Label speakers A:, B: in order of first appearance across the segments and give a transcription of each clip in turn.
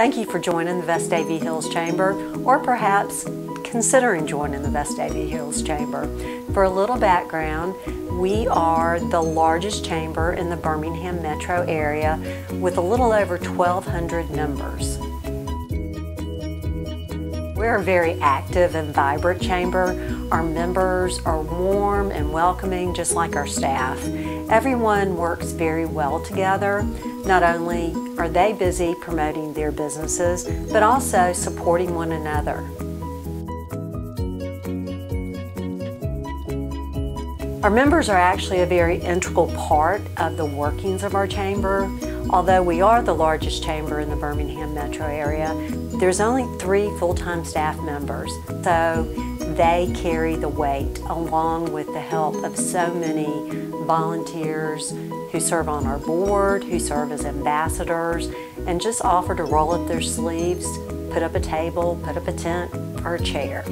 A: Thank you for joining the Vestavia Hills Chamber, or perhaps considering joining the Vestavia Hills Chamber. For a little background, we are the largest chamber in the Birmingham metro area with a little over 1,200 members. We're a very active and vibrant chamber. Our members are warm and welcoming, just like our staff. Everyone works very well together. Not only are they busy promoting their businesses, but also supporting one another. Our members are actually a very integral part of the workings of our chamber. Although we are the largest chamber in the Birmingham metro area, there's only three full-time staff members, so they carry the weight along with the help of so many volunteers who serve on our board, who serve as ambassadors, and just offer to roll up their sleeves, put up a table, put up a tent, or a chair.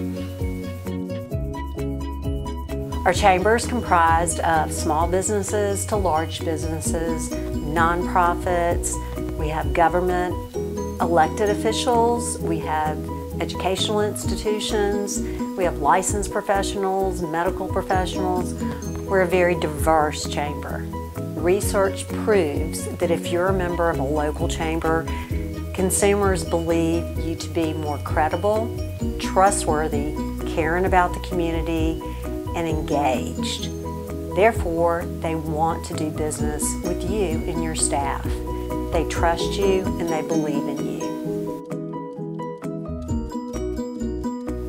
A: Our chamber is comprised of small businesses to large businesses, nonprofits, we have government, elected officials, we have educational institutions, we have licensed professionals, medical professionals. We're a very diverse chamber. Research proves that if you're a member of a local chamber, consumers believe you to be more credible, trustworthy, caring about the community, and engaged. Therefore, they want to do business with you and your staff. They trust you and they believe in you.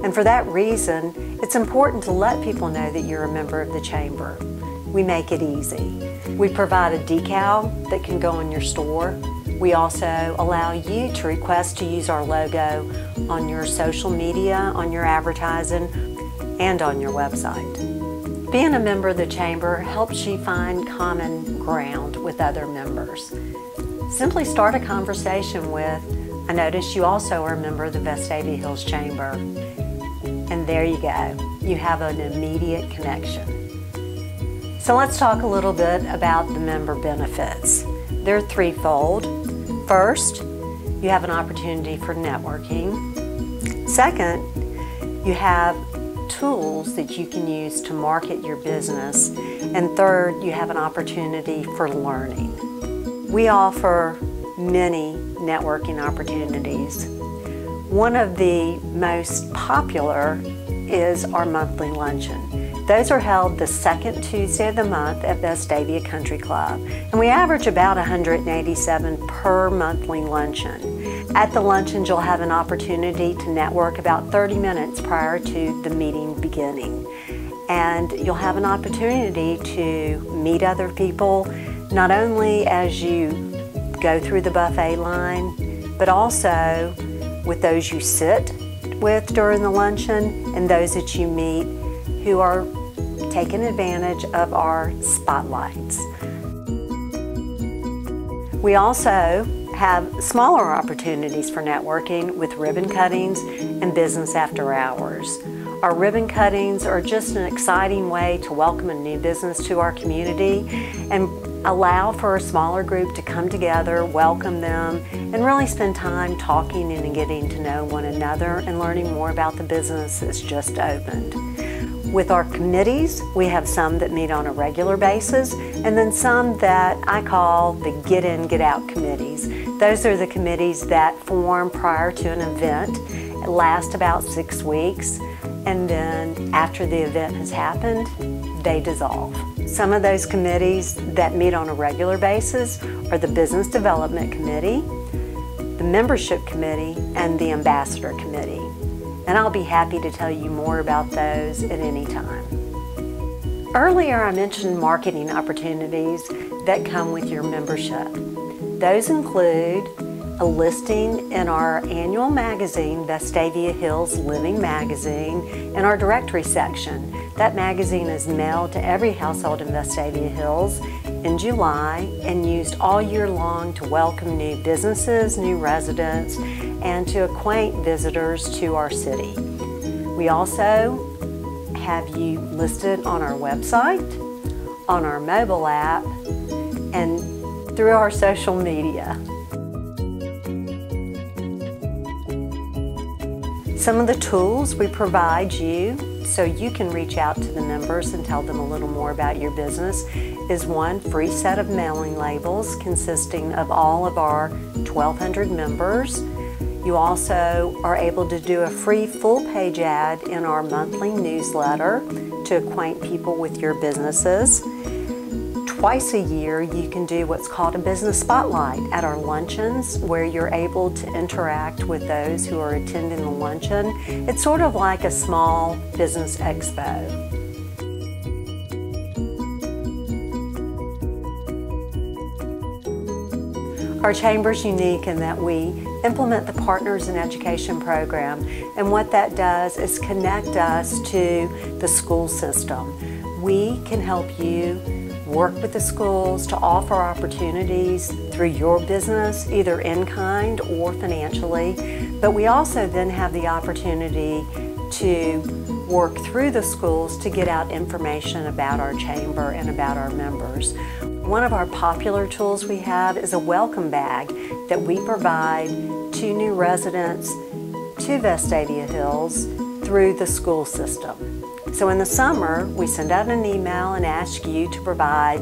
A: And for that reason, it's important to let people know that you're a member of the Chamber. We make it easy. We provide a decal that can go in your store. We also allow you to request to use our logo on your social media, on your advertising, and on your website. Being a member of the Chamber helps you find common ground with other members. Simply start a conversation with, I notice you also are a member of the Vestavia Hills Chamber. And there you go. You have an immediate connection. So let's talk a little bit about the member benefits. They're threefold. First, you have an opportunity for networking. Second, you have tools that you can use to market your business. And third, you have an opportunity for learning. We offer many networking opportunities. One of the most popular is our monthly luncheon. Those are held the second Tuesday of the month at the Vestavia Country Club, and we average about 187 per monthly luncheon. At the luncheons, you'll have an opportunity to network about 30 minutes prior to the meeting beginning. And you'll have an opportunity to meet other people, not only as you go through the buffet line, but also with those you sit with during the luncheon and those that you meet who are taking advantage of our spotlights. We also have smaller opportunities for networking with ribbon cuttings and business after hours. Our ribbon cuttings are just an exciting way to welcome a new business to our community and allow for a smaller group to come together, welcome them, and really spend time talking and getting to know one another and learning more about the business that's just opened. With our committees, we have some that meet on a regular basis and then some that I call the get in, get out committees. Those are the committees that form prior to an event, last about six weeks, and then after the event has happened, they dissolve. Some of those committees that meet on a regular basis are the Business Development Committee, the Membership Committee, and the Ambassador Committee and I'll be happy to tell you more about those at any time. Earlier I mentioned marketing opportunities that come with your membership. Those include a listing in our annual magazine, Vestavia Hills Living Magazine, in our directory section. That magazine is mailed to every household in Vestavia Hills in July and used all year long to welcome new businesses, new residents, and to acquaint visitors to our city. We also have you listed on our website, on our mobile app, and through our social media. Some of the tools we provide you so you can reach out to the members and tell them a little more about your business is one free set of mailing labels consisting of all of our 1,200 members. You also are able to do a free full page ad in our monthly newsletter to acquaint people with your businesses. Twice a year, you can do what's called a business spotlight at our luncheons, where you're able to interact with those who are attending the luncheon. It's sort of like a small business expo. Our chamber is unique in that we implement the Partners in Education program, and what that does is connect us to the school system. We can help you work with the schools to offer opportunities through your business, either in kind or financially. But we also then have the opportunity to work through the schools to get out information about our chamber and about our members. One of our popular tools we have is a welcome bag that we provide to new residents to Vestavia Hills through the school system. So in the summer, we send out an email and ask you to provide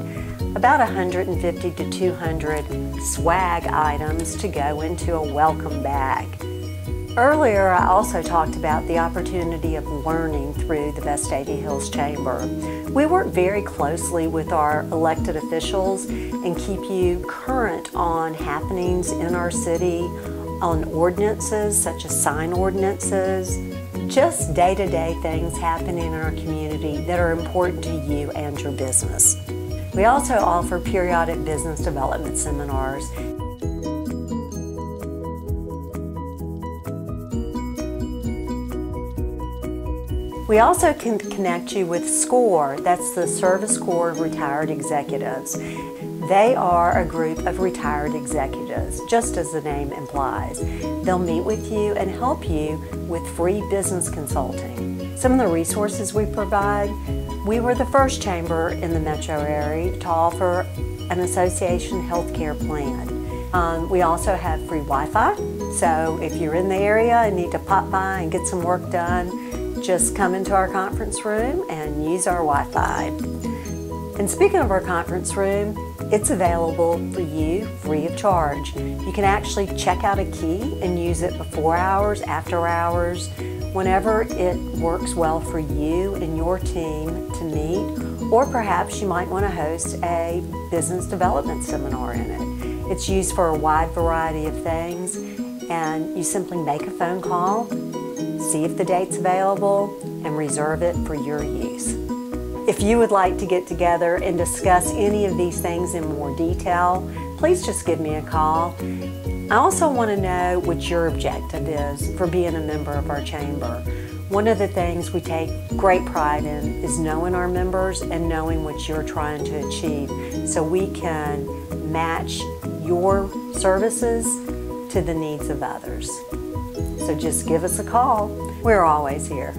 A: about 150 to 200 swag items to go into a welcome bag. Earlier, I also talked about the opportunity of learning through the Vestavia Hills Chamber. We work very closely with our elected officials and keep you current on happenings in our city, on ordinances such as sign ordinances, just day to day things happening in our community that are important to you and your business. We also offer periodic business development seminars. We also can connect you with SCORE, that's the Service Corps of Retired Executives. They are a group of retired executives, just as the name implies. They'll meet with you and help you with free business consulting. Some of the resources we provide, we were the first chamber in the metro area to offer an association healthcare plan. Um, we also have free Wi-Fi, so if you're in the area and need to pop by and get some work done, just come into our conference room and use our Wi-Fi. And speaking of our conference room, it's available for you free of charge. You can actually check out a key and use it before hours, after hours, whenever it works well for you and your team to meet, or perhaps you might want to host a business development seminar in it. It's used for a wide variety of things, and you simply make a phone call, see if the date's available, and reserve it for your use. If you would like to get together and discuss any of these things in more detail, please just give me a call. I also want to know what your objective is for being a member of our chamber. One of the things we take great pride in is knowing our members and knowing what you're trying to achieve so we can match your services to the needs of others. So just give us a call. We're always here.